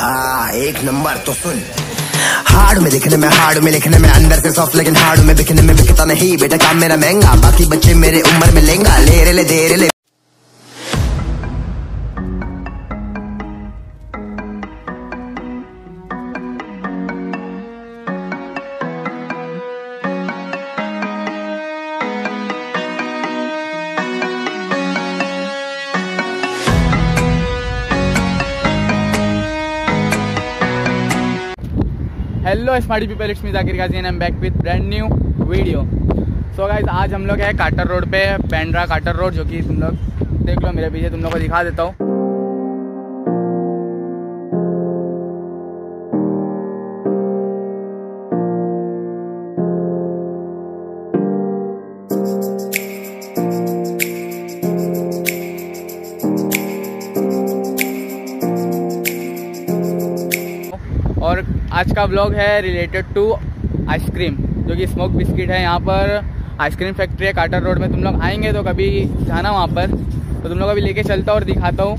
आ, एक नंबर तो सुन। हार्ड में लिखने में हार्ड में लिखने में अंदर से सॉफ्ट लेकिन हार्ड में बिकने में बिकता नहीं। बेटा काम मेरा महँगा बाकी बच्चे मेरे उम्र में लेंगा। ले रे ले दे रे ले। Hello smarty people it's me Zakir Ghazi and am back with brand new video so guys आज हम लोग है काटर रोड पे बैंड्रा काटर रोड जो कि तुम लोग देख लो, मेरे पीछे तुम लोग को दिखा देता हूँ। और आज का ब्लॉग है रिलेटेड टू आइसक्रीम जो कि स्मोक बिस्किट है। यहाँ पर आइसक्रीम फैक्ट्री है काटर रोड में तुम लोग आएँगे तो कभी जाना वहाँ पर। तो तुम लोग अभी लेके चलता हूँ और दिखाता हूँ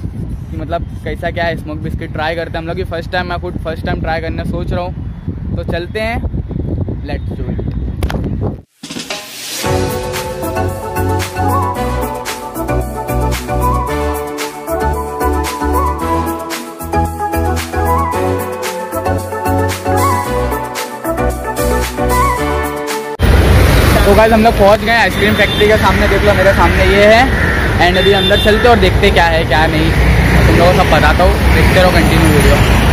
कि मतलब कैसा क्या है स्मोक बिस्किट ट्राई करते हैं हम लोग की फ़र्स्ट टाइम मैं खुद फ़र्स्ट टाइम ट्राई करना सोच रहा हूँ। तो चलते हैं। लेट्स डू इट गाइज़ हम लोग पहुँच गए आइसक्रीम फैक्ट्री के सामने। देख लो, मेरे सामने ये है। एंड अभी अंदर चलते और देखते क्या है, क्या नहीं। तुम लोगों को सब बताता हूँ। देखते रहो कंटिन्यू वीडियो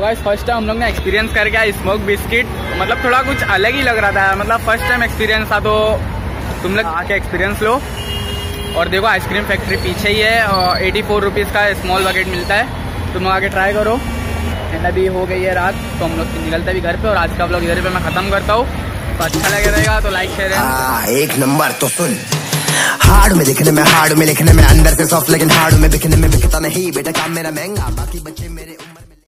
तो गाइस फ़र्स्ट टाइम हम लोग ने एक्सपीरियंस करके आए स्मोक बिस्किट मतलब थोड़ा कुछ अलग ही लग रहा था। मतलब फ़र्स्ट टाइम एक्सपीरियंस था तो तुम लोग आके एक्सपीरियंस लो। और देखो आइसक्रीम फैक्ट्री पीछे ही है और एटी फोर का स्मॉल बकेट मिलता है। तुम लोग आके ट्राई करो। एंड अभी हो गई है रात तो हम लोग निकलते भी घर पे और आज का ब्लॉग इधर पे मैं ख़त्म करता हूँ। तो अच्छा लगे रहेगा तो लाइक शेयर eh. आ, एक नंबर तो सुन। हार्ड में दिखने में हार्ड में लिखने में अंदर से सॉफ्ट लेकिन हार्ड में बिकने में बिकता नहीं। बेटा काम मेरा महँगा बाकी बच्चे मेरे